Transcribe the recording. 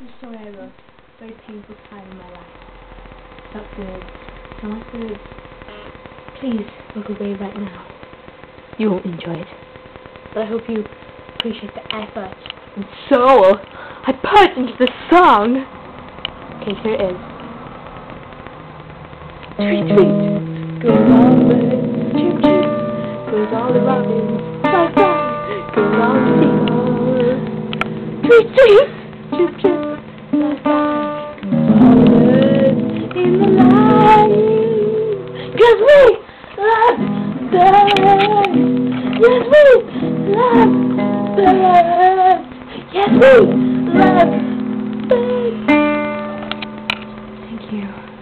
I'm sorry I wrote. Very painful time in my life. Felt good. I like birds. Please look away right now. You won't enjoy it. But I hope you appreciate the effort and soul I put into the song. Okay, here it is. Tweet mm. tweet. Goes all the birds, chirp chirp. Goes all the robins, fly fly. Goes all the seagulls. Tweet tweet. Cause we love. Yes, we love. Yes, we love. Thank you.